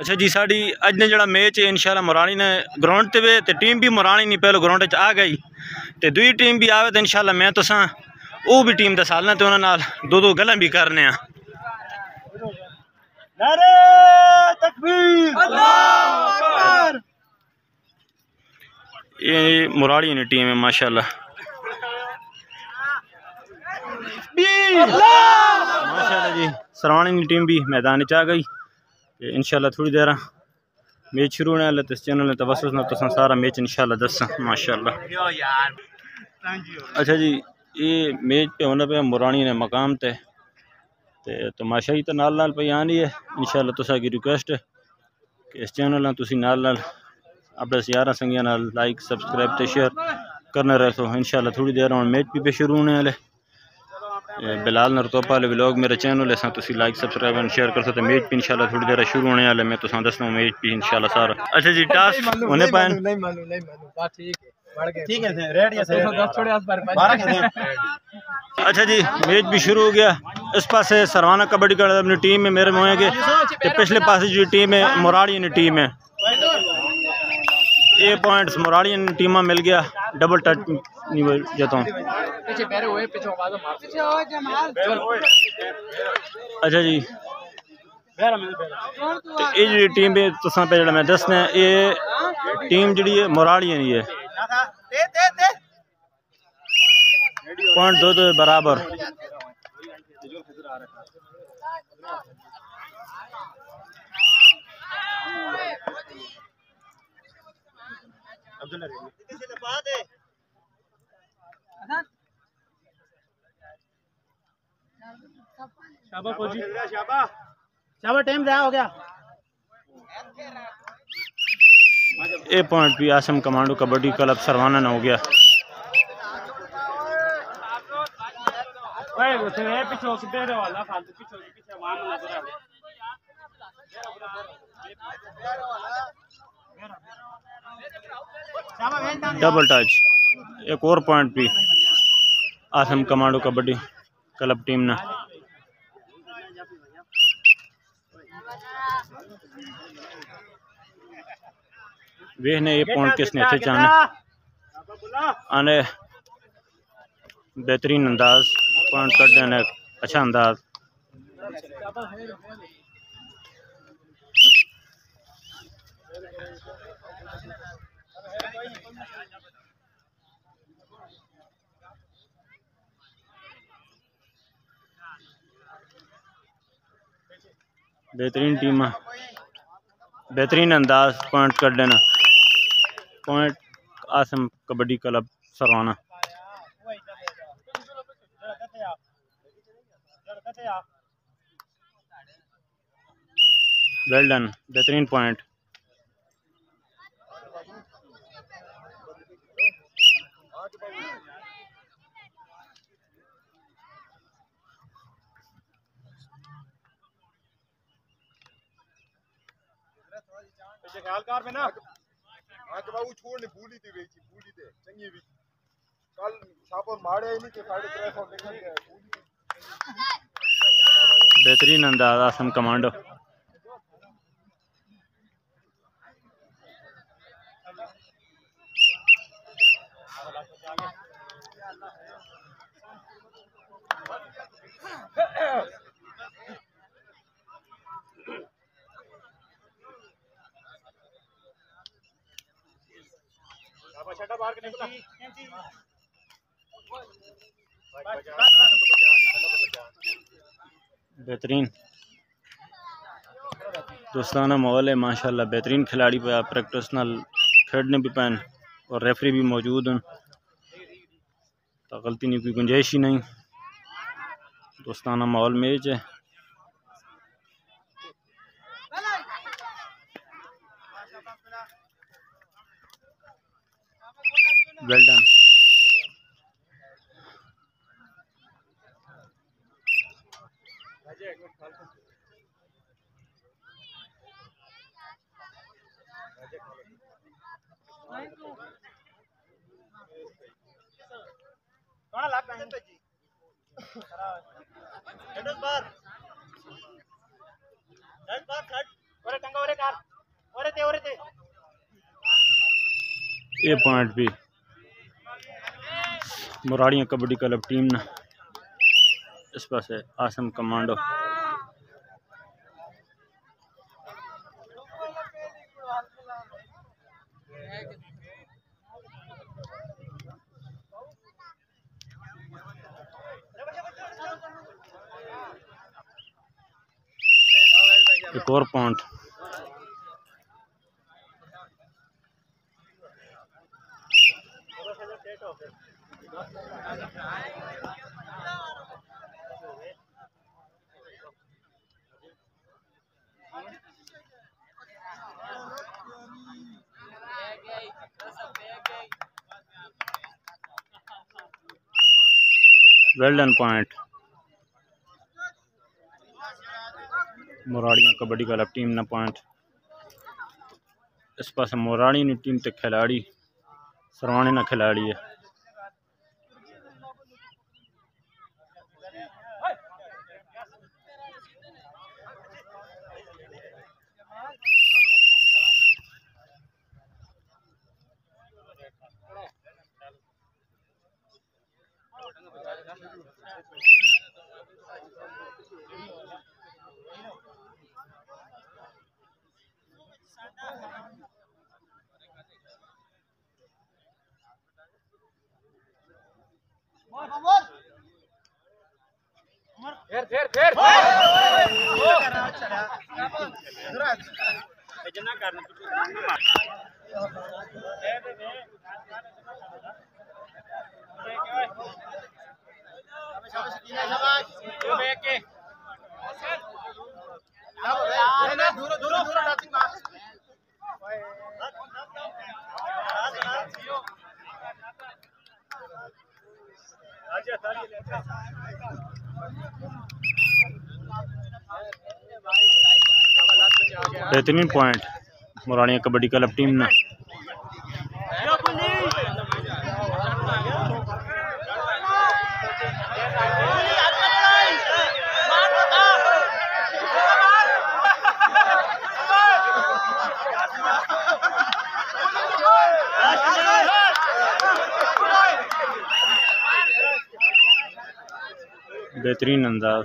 اچھا جی نے جڑا میچ ہے انشاءاللہ مرانی نے گراؤنڈ تے وے تے ٹیم بھی مرانی نہیں پہلو گراؤنڈ وچ آ گئی تے دوئی ٹیم بھی آوے تے انشاءاللہ میں تساں او بھی ٹیم دا سالنا تے انہاں نال دو دو گلاں بھی کرنے ہاں نعرہ تکبیر اللہ اکبر یہ مراڑی نے ٹیم ہے ماشاءاللہ ماشاءاللہ جی سروانی کی ٹیم بھی میدان چ آ گئی تے انشاءاللہ تھوڑی دیر میچ شروع ہونے والے اس چینل نے توسط نہ تساں سارا میچ انشاءاللہ دساں، ماشاءاللہ۔ اچھا جی یہ میچ پہ ہونا پہ مرانی نے مقام تے تے تماشائی تے نال نال پہ آنی ہے۔ انشاءاللہ تساں کی ریکویسٹ ہے کہ اس چینل نال تسی نال نال اپنے سیارہ سنگیاں نال لائک سبسکرائب تے شیئر کرنا رہے تو انشاءاللہ تھوڑی دیر ہوں میچ بھی پہ شروع ہونے والے۔ بلال نرتوپا والے ولاگ میرا چینل ہے ساں تسی لائک سبسکرائب اینڈ شیئر کر سکتے میچ بھی انشاءاللہ تھوڑی دیر شروع ہونے والے میں تساں دسنا میچ بھی انشاءاللہ سارا۔ اچھا جی ٹاس ہونے پائن نہیں مانو نہیں مانو بات ٹھیک ہے ٹھیک ہے ریڈ یا چھوڑے ہاتھ پر اچھا جی میچ بھی شروع ہو گیا۔ اس پاسے سروانہ کبڈی کا اپنی ٹیم ہے میرے موئے کے پچھلے پاسے جو ٹیم ہے موراڑی نے ٹیم ہے۔ اے پوائنٹس موراڑی نے ٹیمہ مل گیا ڈبل ٹچ نہیں ہو جاتا ہوں پیچھے پیرے ہوئے پیچھے آواز مار۔ پیچھے ہو جمال اچھا جی۔ اے جی ٹیم ہے تساں پہ جڑا میں دسنا ہے اے ٹیم جڑی ہے موراڑی ہے۔ یہ پوائنٹ دو دو برابر۔ شابہ فوجی۔ شابہ۔ ٹائم ضائع ہو گیا۔ اے پوائنٹ بھی آسم کمانڈو کبڈی کلب سروانہ نہ ہو گیا۔ والا ڈبل ٹچ ایک اور پوائنٹ بھی Assam commando kabaddi club team نے ویخنے یہ پوائنٹ کس نے اتنے چاہنے آنے بہترین انداز پوائنٹ کٹ دینے اچھا انداز بہترین ٹیم بہترین انداز پوائنٹ کر دینا point Asim kabaddi club Sarwana well done بہترین پوائنٹ پیچھے خیال کر میں نا۔ ہاں کہ باو چھوڑ نہیں بھولی تھی ویچی بھولی تے چنگی بھی۔ کل شاپور ماڑے نہیں کہ ساڑھے ترے سو لکھن گیا۔ بھولی بہترین انداز آسم کمانڈو۔ شابا باہر کے نکلا بہترین۔ دوستانہ ماحول ہے، ماشاءاللہ بہترین کھلاڑی پہ پریکٹس نال کھیڑنے بھی پائن اور ریفری بھی موجود ہیں۔ تو غلطی نہیں، کوئی گنجائش ہی نہیں۔ دوستانہ ماحول میچ ہے۔ ویل ڈن یہ پوائنٹ بھی مراڑیاں کبڈی کلب ٹیم نے اس پاس ہے آسم کمانڈو۔ ایک اور point. Golden point Morarian kabaddi club team نہ پوائنٹ اس پاس موراڑی نی ٹیم تے کھلاڑی سروانے نہ کھلاڑی ہے ફેર ફેર ફેર ભજના કારણ કેવાય بہترین point Morarian kabaddi club team نے۔ بہترین انداز۔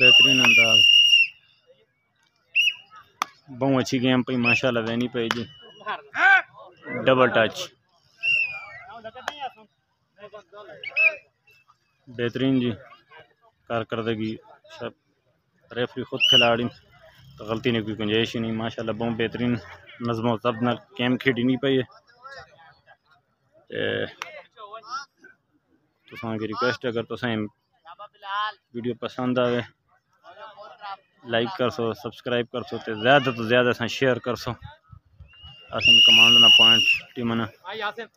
بہترین انداز۔ بہت اچھی گیم پی ماشاء اللہ وینی پی جی۔ ڈبل ٹچ بہترین جی کارکردگی سب ریفری خود کھلاڑی تو غلطی نہیں کوئی گنجائش ہی نہیں۔ ماشاء اللہ بہت بہترین نظم و ضبط نال گیم کھیڈی نہیں پئی ہے۔ تے تساں کی ریکویسٹ ہے، اگر تساں ویڈیو پسند آئے لائک کر سو سبسکرائب کر سو تے زیادہ تو زیادہ اساں شیئر کر سو اساں کمانڈ نا پوائنٹ ٹیم نا آئی آسم یار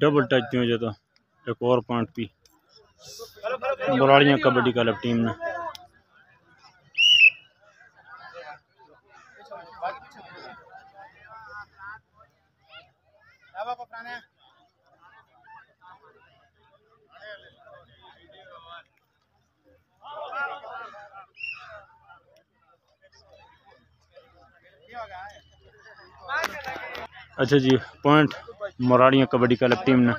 ڈبل ٹچ دیوں جو تو ایک اور پوائنٹ بھی۔ براڑیاں کبڈی کلب ٹیم نے۔ اچھا جی پوائنٹ موراڑیاں کبڈی کلب ٹیم نے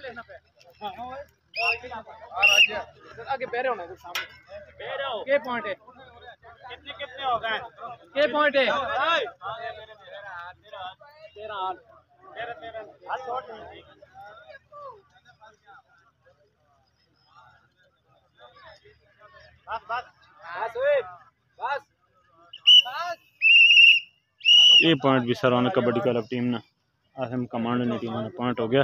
یہ پوائنٹ بھی سرانا کبڈی کلب ٹیم نے آسم کمانڈ نے ٹیم نے پوائنٹ ہو گیا۔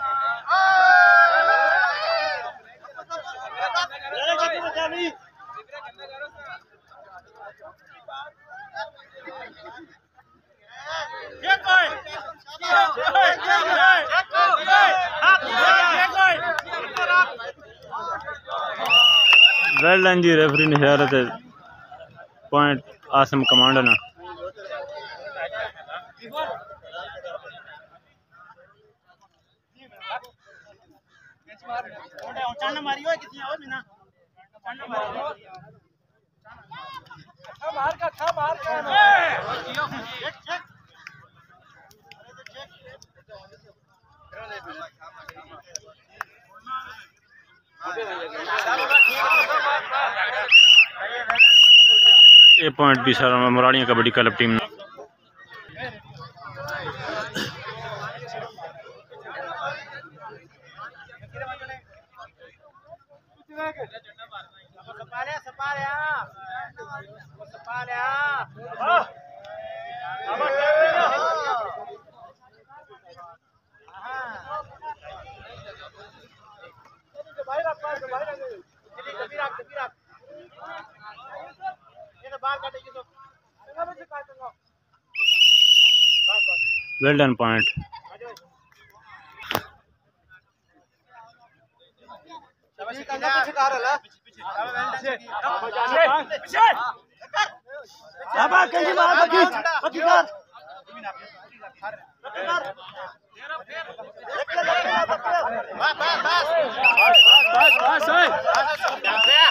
ریڈ لائن جی ریفری نے پوائنٹ آسم کمانڈ یہ پوائنٹ بھی kabaddi club team well done point well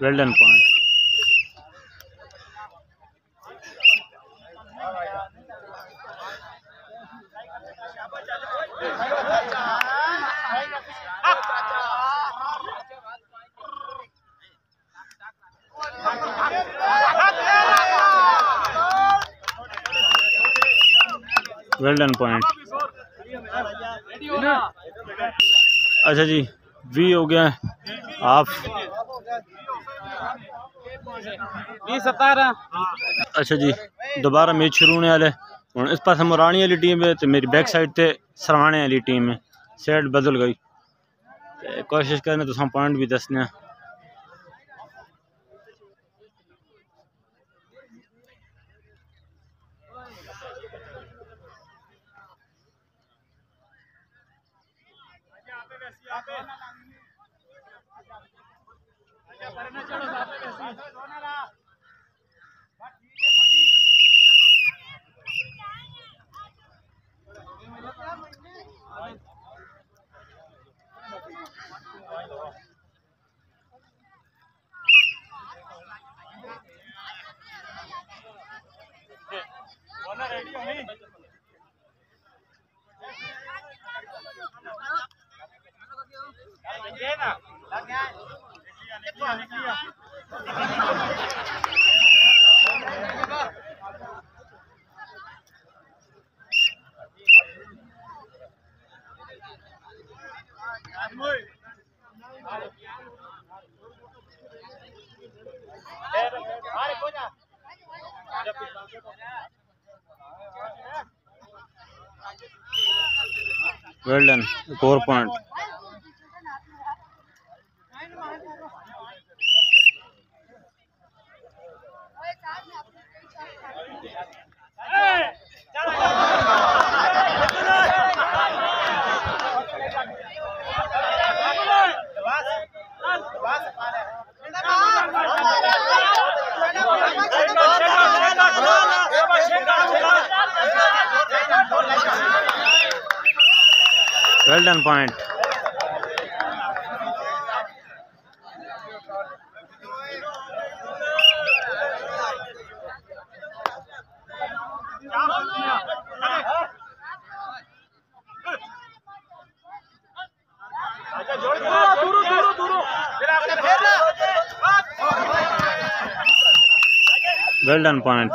done point well done point اچھا جی وی ہو گیا۔ آپ ستارہ اچھا جی دوبارہ میچ شروع ہونے والے۔ ہوں، اس پاس مرانی والی ٹیم ہے، تو میری بیک سائڈ تے سروانے والی ٹیم ہے۔ سائڈ بدل گئی۔ کوشش کرنے تو پوائنٹ بھی دسنے ویل ڈن ایک اور done point well done point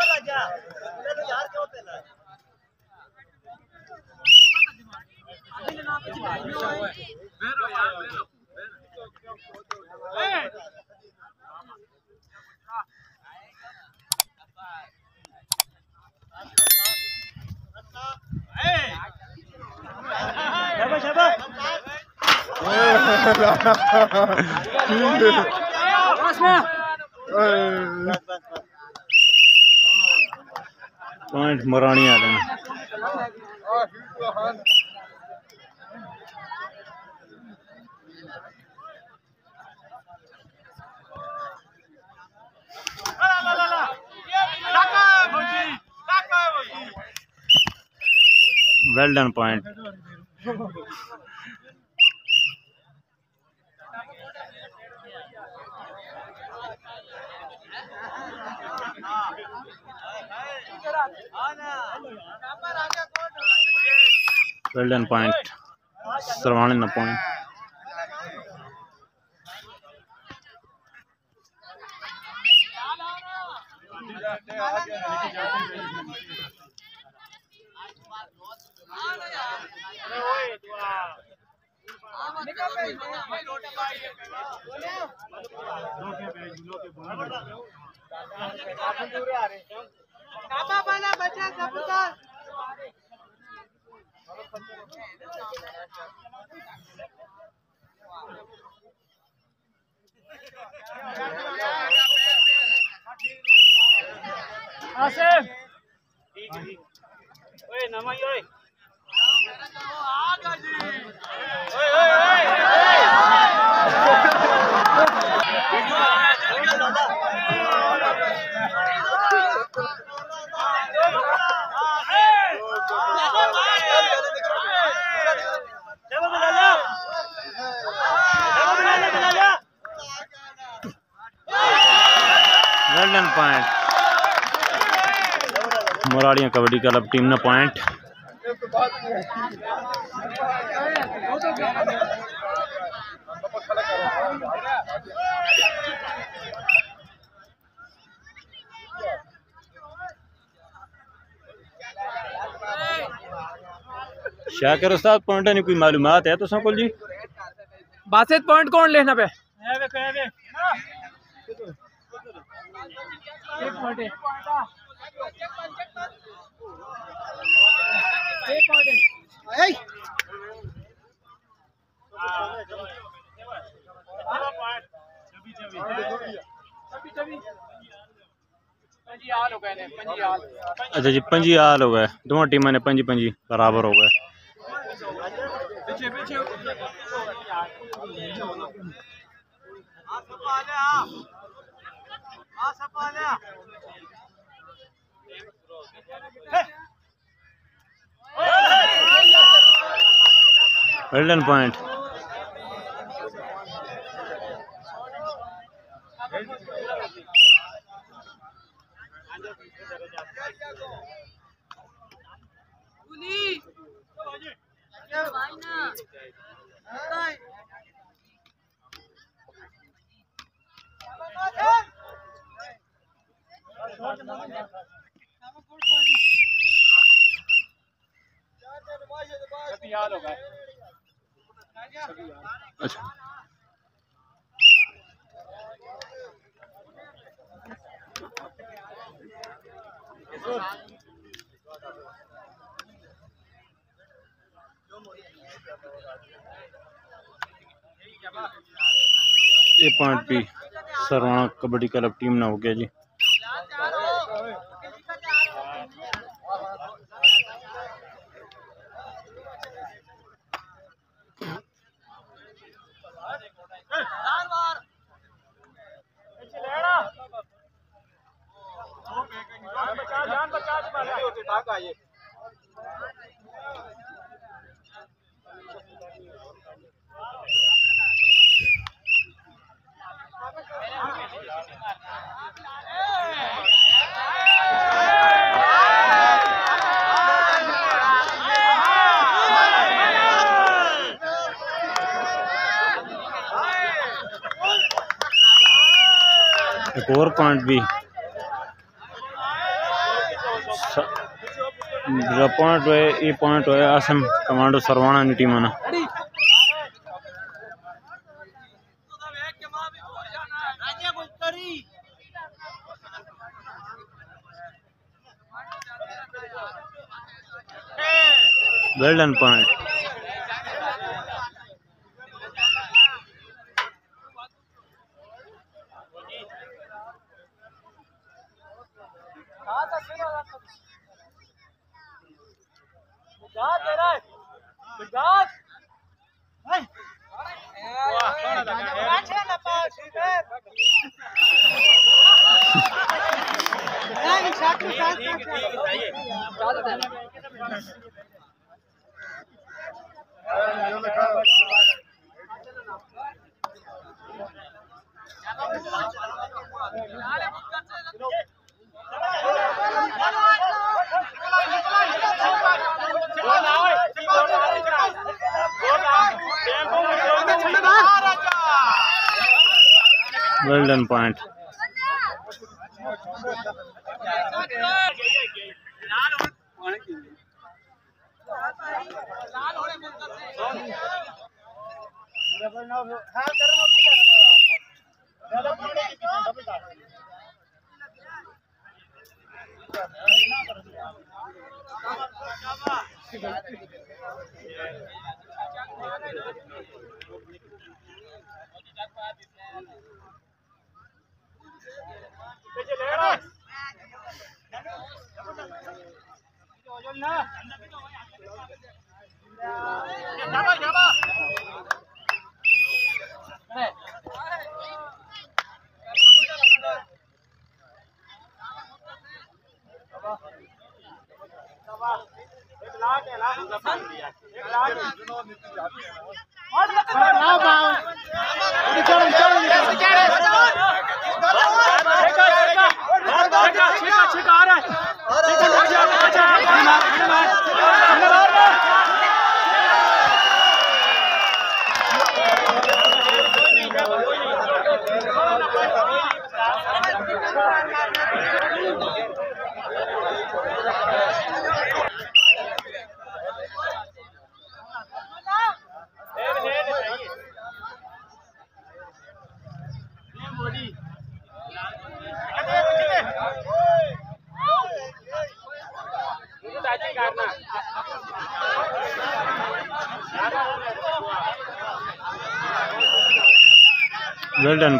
point Murani والے نے Ah, well done point well done point سروانے نہ پوائنٹ آصف اوئے نمائی اوئے point Morarian kabaddi club team نے پوائنٹ شاکر استاد پوائنٹ نہیں کوئی معلومات ہے تو سب جی؟ باسط پوائنٹ کون لینا پہ ایک پوائنٹ ہے ایک پوائنٹ ہے پنجی آل ہو گئے نے پنجی آل اچھا جی پنجی آل ہو گئے۔ دونوں ٹیموں نے پنجی پنجی برابر ہو گئے۔ پیچھے پیچھے golden point kabaddi club team نہ ہو گیا جی جان بچا ایک اور پوائنٹ بھی پوائنٹ ہوئے یہ پوائنٹ ہوئے آسم کمانڈو سروانا ٹیم آنا well done point plant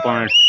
point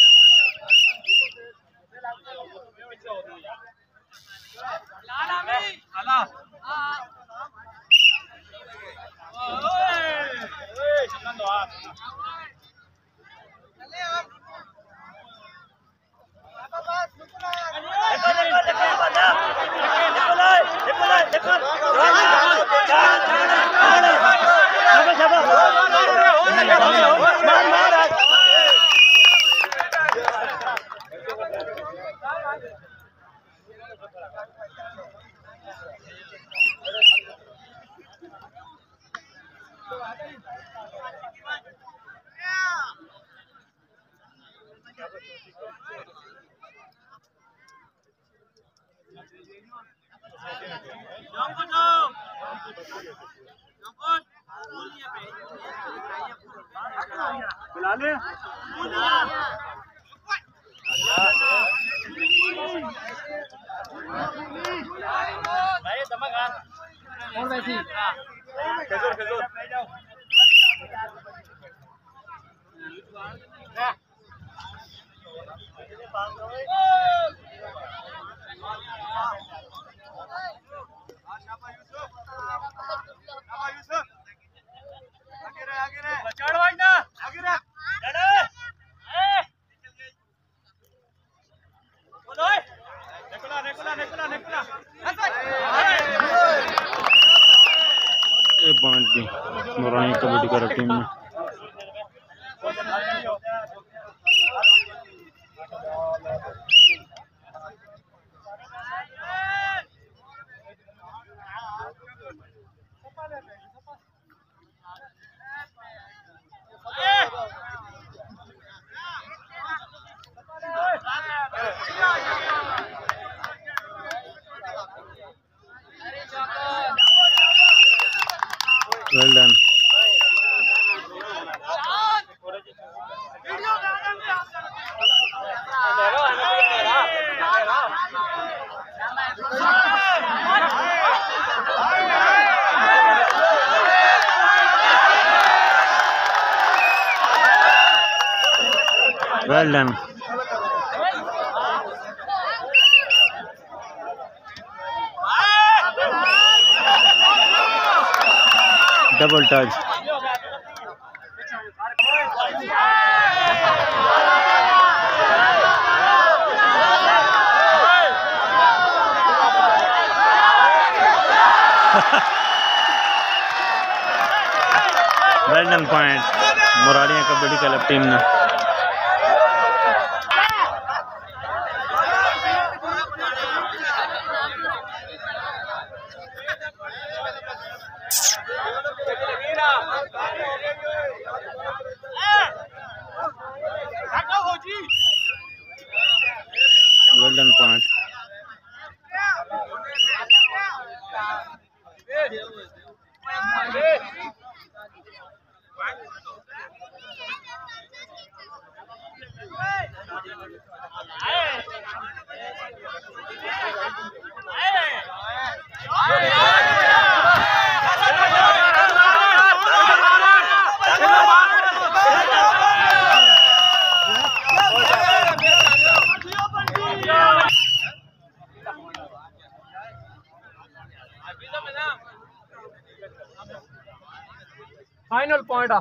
Morani team well done double touch well done point Moralian kabaddi club team نے فائنل پوائنٹ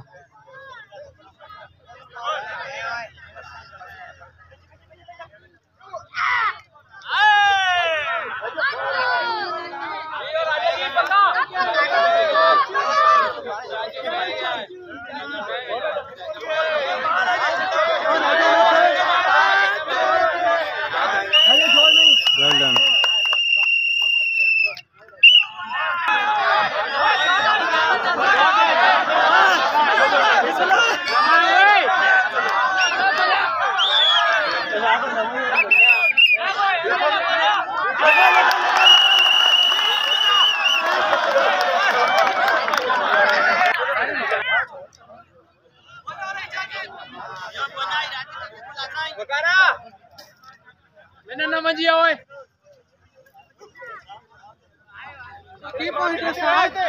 ہے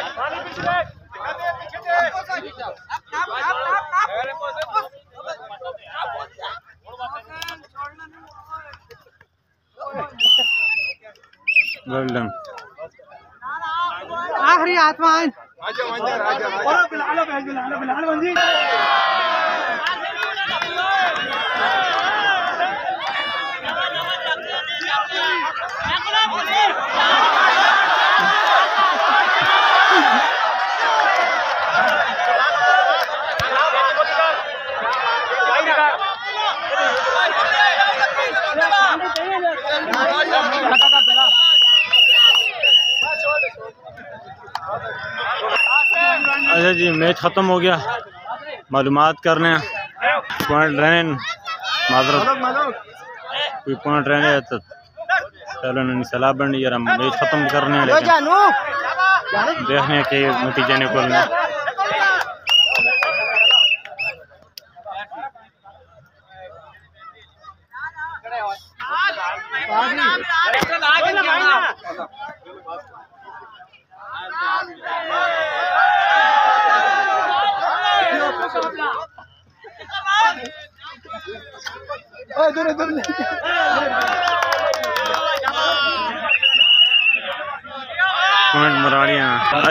آخری آتما راجا راجا اچھا جی میچ ختم ہو گیا۔ معلومات کرنے پوائنٹ رہنے۔ معذرت۔ کوئی پوائنٹ رہنے تو چلو انہوں نے سلاح بنی یار ہم میچ ختم کرنے دیکھنے کہ نتیجے نکلنا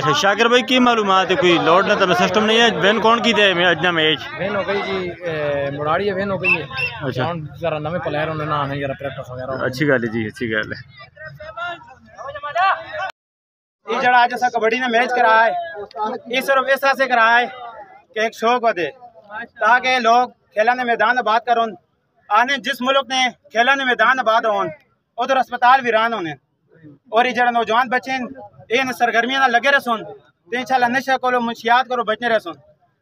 اچھا شاکر بھائی کی معلومات؟ ہے کوئی لوڈ نہ تو سسٹم نہیں ہے۔ وین کون کی دے میں اجنا میچ وین ہو گئی جی مراڑی وین ہو گئی ہے۔ اچھا۔ ذرا نਵੇਂ پلیئر ہونے نہ آنے ذرا پریکٹس وغیرہ اچھی گل ہے جی اچھی گل ہے۔ یہ جڑا آج اسا کبڈی نے میچ کرا ہے یہ صرف اس طرح سے کرا ہے کہ ایک شوق ہو دے تاکہ لوگ کھیلا نے میدان آباد کرن آنے جس ملک نے کھیلا نے میدان آباد ہون ادھر اسپتال ویران ہونے۔ اور یہ جڑا نوجوان بچے ہیں یہ سرگرمیاں نہ لگے رسون تو انشاءاللہ نشہ کرو منشیات کرو بچنے رسون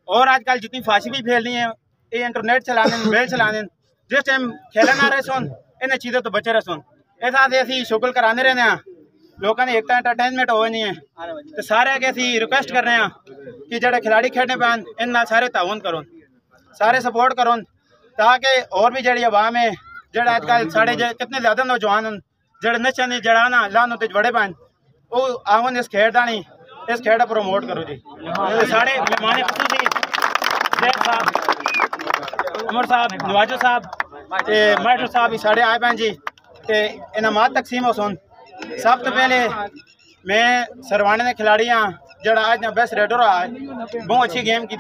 اور آج کل جتنی فاشی بھی پھیلنی ہے یہ انٹرنیٹ چلانے، موبائل چلانے، جس ٹائم کھیلا نہ رہے سن انہیں چیزوں تو بچے رسون ایسا سے اسی شکل کرانے رہنے ہیں۔ لوگوں نے ایک تو انٹرٹینمنٹ ہوئے نہیں ہے تو سارے اگے اسی ریکویسٹ کر رہے ہیں کہ جڑے کھلاڑی کھیلنے پہ ان نال سارے تعاون کرو سارے سپورٹ کرو تاکہ اور بھی جڑی عوام ہے، جڑے آج کل ساڑے کتنے زیادہ نوجوان ہیں، جڑے نچن نہیں جڑانا لانو تے بڑے اس نہیں اس کھیڑ دا پروموٹ کرو جی تے ساڑے مہمان خصوصی زید صاحب عمر صاحب نواجو صاحب تے مائٹر صاحب ہی ساڑے آئے جی انعامات تقسیم ہو سن سب تو پہلے میں سروانے نے کھلاڑی آج بیسٹ ریڈر رہا ہے بہت اچھی گیم کی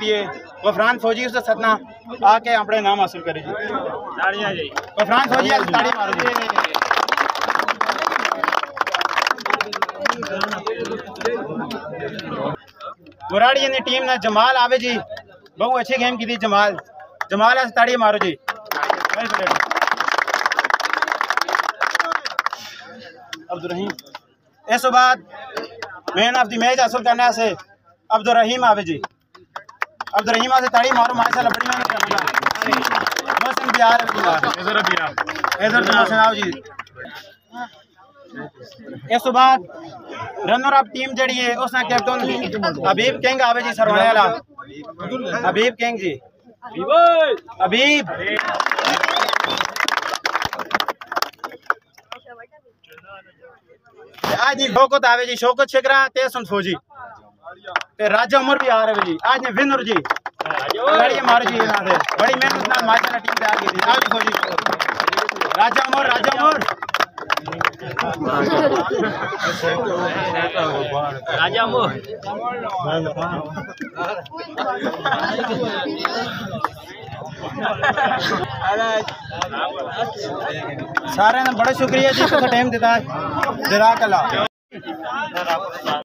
غفران فوجی سے ستنا آ کے اپنے نام حاصل کرے جی غفران فوجی آج تاڑی مارو جی مراڑی یعنی ٹیم نے جمال آوے جی بہت اچھی گیم کی تھی جمال جمال آج تاڑی مارو جی عبدالرحیم اس بعد مین آف دی میچ حاصل کرنے سے عبدالرحیم آوے جی عبدالرحیم آج تاڑی مارو ماشاء اللہ بڑی محنت کرنے کا محسن بیار ایزر تو محسن آو جی اس بعد رنر اپ ٹیم جڑی ہے اس نے کیپٹن حبیب کنگ آوے جی سروانے والا حبیب کنگ جی حبیب آج جی شوکت آوے جی شوکت شکرا تیسن فوجی تے راجہ عمر بھی آ رہے جی آج نے ونر جی لڑی مارو جی یہاں دے بڑی محنت نال ماشاءاللہ ٹیم تے آ گئی تھی آو جی فوجی راجہ عمر راجہ عمر راجا مو سارے بڑا شکریہ جی ٹائم دیتا ہے۔ جزاک اللہ